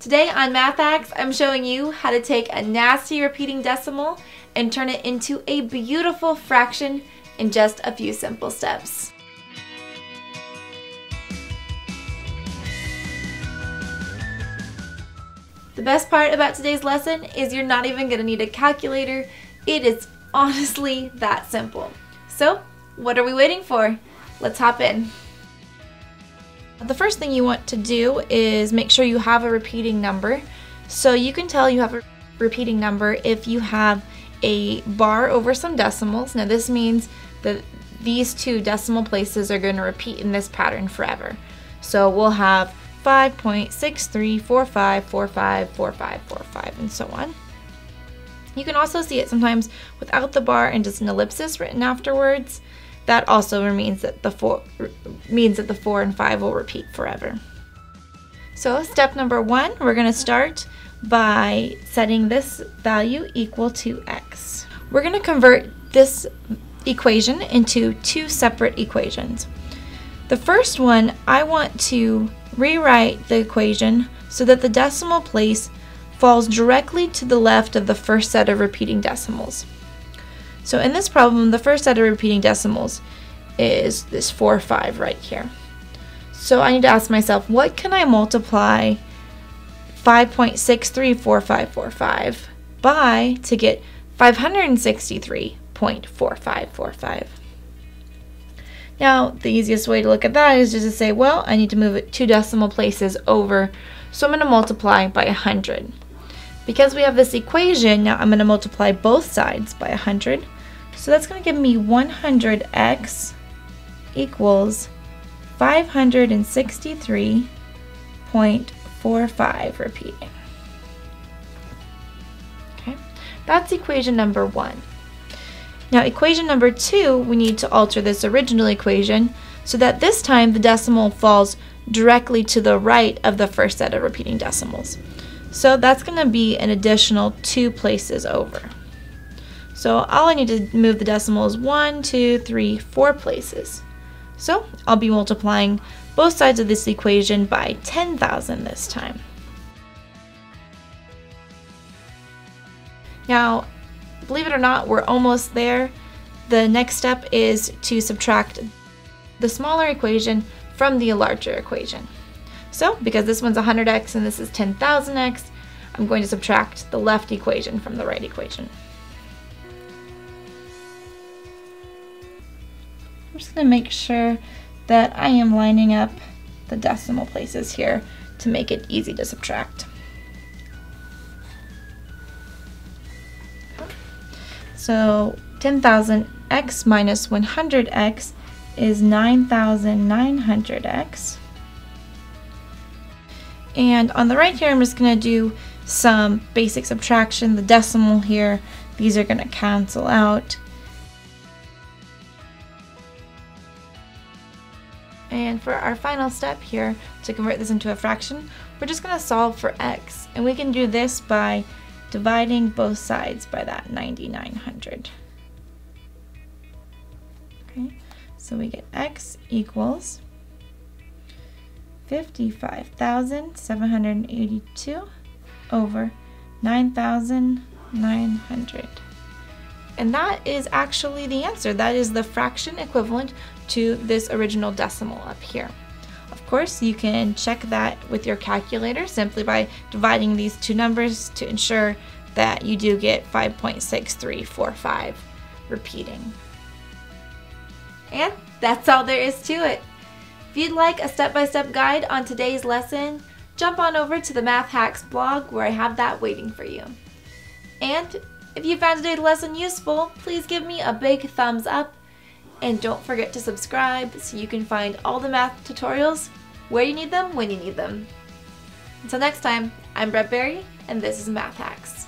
Today on Math Hacks, I'm showing you how to take a nasty repeating decimal and turn it into a beautiful fraction in just a few simple steps. The best part about today's lesson is you're not even going to need a calculator. It is honestly that simple. So, what are we waiting for? Let's hop in. The first thing you want to do is make sure you have a repeating number. So you can tell you have a repeating number if you have a bar over some decimals. Now this means that these two decimal places are going to repeat in this pattern forever. So we'll have 5.6345454545 and so on. You can also see it sometimes without the bar and just an ellipsis written afterwards that also means that the four means that the four and five will repeat forever. So step number one, we're going to start by setting this value equal to x. We're going to convert this equation into two separate equations. The first one, I want to rewrite the equation so that the decimal place falls directly to the left of the first set of repeating decimals. So in this problem, the first set of repeating decimals is this 4, 5 right here. So I need to ask myself, what can I multiply 5.634545 by to get 563.4545? Now, the easiest way to look at that is just to say, well, I need to move it two decimal places over, so I'm going to multiply by 100. Because we have this equation, now I'm going to multiply both sides by 100. So that's going to give me 100x equals 563.45 repeating. Okay, that's equation number one. Now equation number two, we need to alter this original equation so that this time the decimal falls directly to the right of the first set of repeating decimals. So that's going to be an additional two places over. So all I need to move the decimal is one, two, three, four places. So I'll be multiplying both sides of this equation by 10,000 this time. Now, believe it or not, we're almost there. The next step is to subtract the smaller equation from the larger equation. So, because this one's 100x and this is 10,000x, I'm going to subtract the left equation from the right equation. I'm just going to make sure that I am lining up the decimal places here to make it easy to subtract. So 10,000x minus 100x is 9,900x. And on the right here, I'm just going to do some basic subtraction. The decimal here, these are going to cancel out. And for our final step here, to convert this into a fraction, we're just going to solve for x. And we can do this by dividing both sides by that 9900. Okay, so we get x equals 55,782 over 9,900. And that is actually the answer. That is the fraction equivalent to this original decimal up here. Of course, you can check that with your calculator simply by dividing these two numbers to ensure that you do get 5.6345 repeating. And that's all there is to it. If you'd like a step-by-step -step guide on today's lesson, jump on over to the Math Hacks blog where I have that waiting for you. And if you found today's lesson useful, please give me a big thumbs up and don't forget to subscribe so you can find all the math tutorials where you need them when you need them. Until next time, I'm Brett Berry and this is Math Hacks.